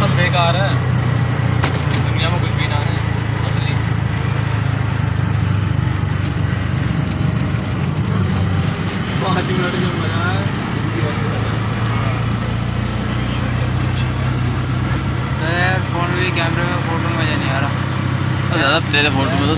सब बेकार है। इस दुनिया में कुछ भी ना है असली। पाँच मिनट जो मज़ा है फ़ोन भी कैमरे में फ़ोटो मज़ा नहीं आ रहा। ज़्यादा तेरे फ़ोटो में तो